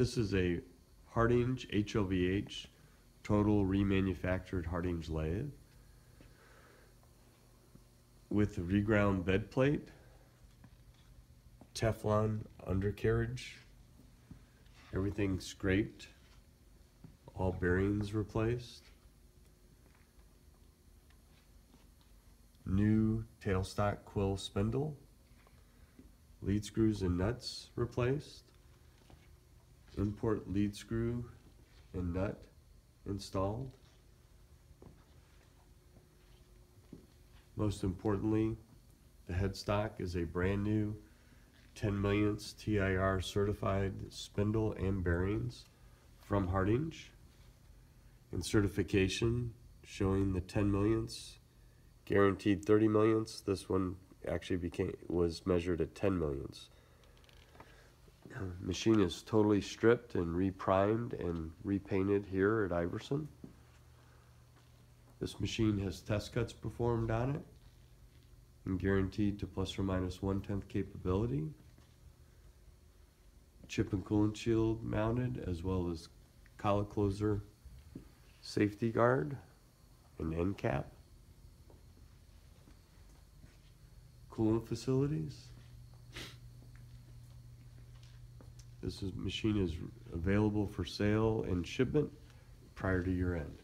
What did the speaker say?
This is a Hardinge HLVH total remanufactured Hardinge lathe with a reground bed plate, Teflon undercarriage, everything scraped, all bearings replaced, new tailstock quill spindle, lead screws and nuts replaced, import lead screw and nut installed. Most importantly, the headstock is a brand new 10 millionths TIR certified spindle and bearings from Hardinge. And certification showing the 10 millionths, guaranteed 30 millionths. This one actually became was measured at 10 millionths. Uh, machine is totally stripped and reprimed and repainted here at Iverson. This machine has test cuts performed on it and guaranteed to plus or minus one tenth capability. Chip and coolant shield mounted as well as collet closer safety guard and end cap. Coolant facilities. This is, machine is available for sale and shipment prior to year end.